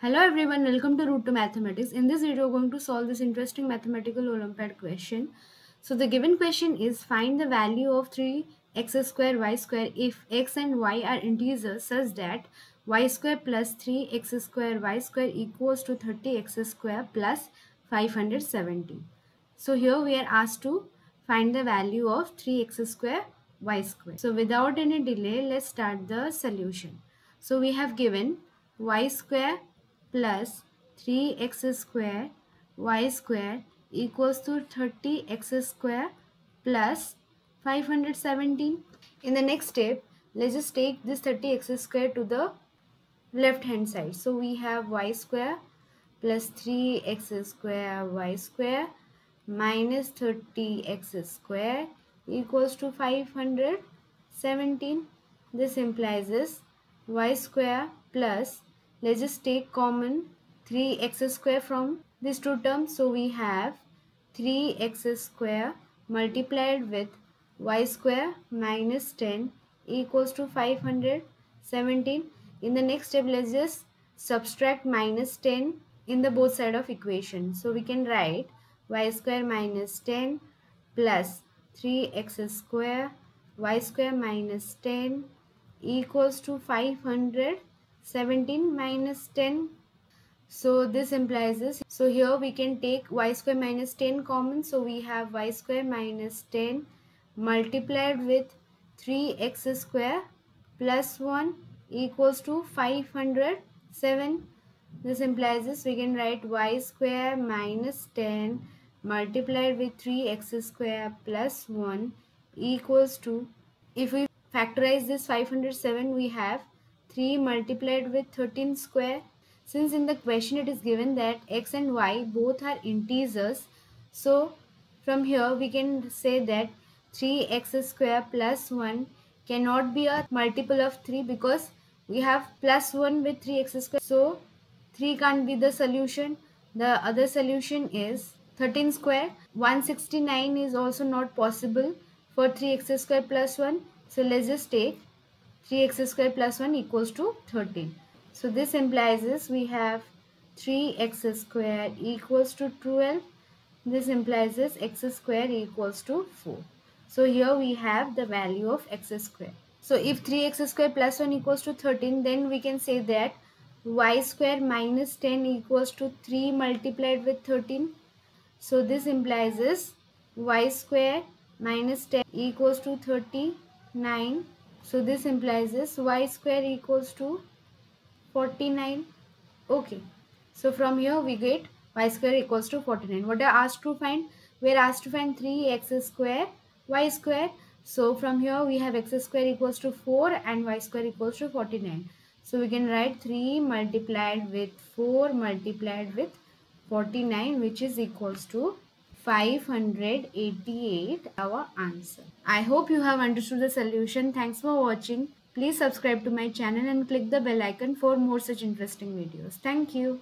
Hello everyone, welcome to Route to Mathematics. In this video, we're going to solve this interesting mathematical Olympiad question. So the given question is find the value of 3x square y square if x and y are integers such that y square plus 3x square y square equals to 30x square plus 570. So here we are asked to find the value of 3x square y square. So without any delay, let's start the solution. So we have given y square plus 3x square y square equals to 30x square plus 517. In the next step, let's just take this 30x square to the left hand side. So we have y square plus 3x square y square minus 30x square equals to 517. This implies this y square plus let's just take common 3x square from these two terms. So we have 3x square multiplied with y square minus 10 equals to 517 in the next step let's just subtract minus 10 in the both side of equation. So we can write y square minus 10 plus 3x square y square minus 10 equals to 500 17 minus 10 so this implies this. So here we can take y square minus 10 common. So we have y square minus 10 multiplied with 3x square plus 1 equals to 507 this implies this. We can write y square minus 10 multiplied with 3x square plus 1 equals to if we factorize this 507 we have 3 multiplied with 13 square. Since in the question it is given that x and y both are integers. So from here we can say that 3x square plus 1 cannot be a multiple of 3 because we have plus 1 with 3x square. So 3 can't be the solution. The other solution is 13 square. 169 is also not possible for 3x square plus 1. So let's just take 3x square plus 1 equals to 13. So this implies this we have 3x square equals to 12. This implies this x square equals to 4. So here we have the value of x square. So if 3x square plus 1 equals to 13 then we can say that y square minus 10 equals to 3 multiplied with 13. So this implies this y square minus 10 equals to 39 so this implies this y square equals to 49. Okay. So from here we get y square equals to 49. What are asked to find? We are asked to find 3x square y square. So from here we have x square equals to 4 and y square equals to 49. So we can write 3 multiplied with 4 multiplied with 49 which is equals to 588 our answer. I hope you have understood the solution. Thanks for watching. Please subscribe to my channel and click the bell icon for more such interesting videos. Thank you.